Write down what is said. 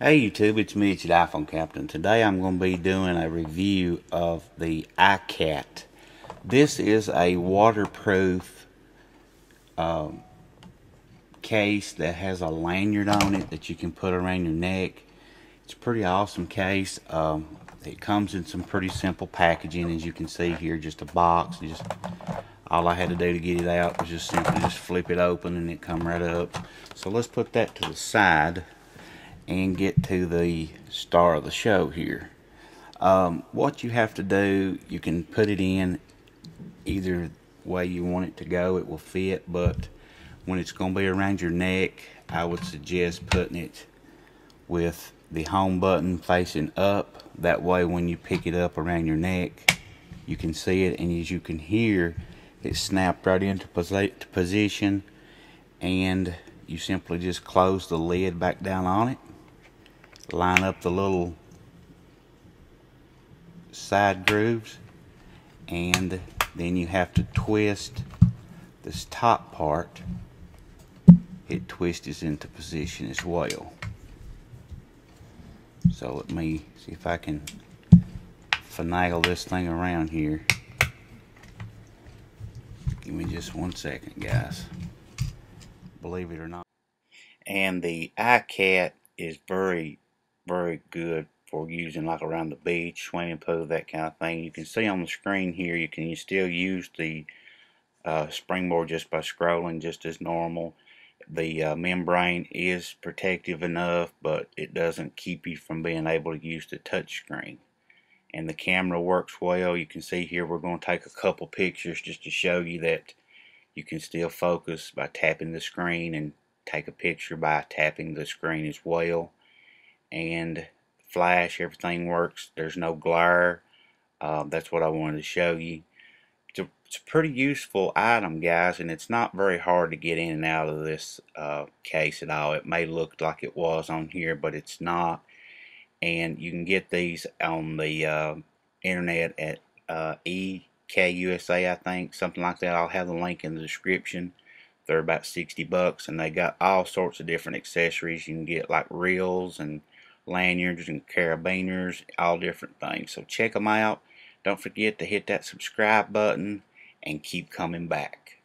Hey YouTube, it's me, it's your iPhone Captain. Today I'm going to be doing a review of the iCat. This is a waterproof um, case that has a lanyard on it that you can put around your neck. It's a pretty awesome case. Um, it comes in some pretty simple packaging as you can see here, just a box. Just All I had to do to get it out was just simply just flip it open and it come right up. So let's put that to the side and get to the star of the show here. Um, what you have to do, you can put it in either way you want it to go, it will fit, but when it's going to be around your neck, I would suggest putting it with the home button facing up. That way, when you pick it up around your neck, you can see it, and as you can hear, it snapped right into position, and you simply just close the lid back down on it line up the little side grooves and then you have to twist this top part. It twists into position as well. So let me see if I can finagle this thing around here. Give me just one second guys. Believe it or not. And the iCat is very very good for using like around the beach, swimming pool, that kind of thing. You can see on the screen here, you can still use the uh, springboard just by scrolling just as normal. The uh, membrane is protective enough, but it doesn't keep you from being able to use the touch screen. And the camera works well. You can see here we're going to take a couple pictures just to show you that you can still focus by tapping the screen and take a picture by tapping the screen as well and flash everything works. There's no glare. Uh, that's what I wanted to show you. It's a, it's a, pretty useful item guys and it's not very hard to get in and out of this uh, case at all. It may look like it was on here but it's not. And you can get these on the uh, internet at uh, EKUSA I think something like that. I'll have the link in the description. They're about 60 bucks and they got all sorts of different accessories. You can get like reels and lanyards and carabiners, all different things. So check them out. Don't forget to hit that subscribe button and keep coming back.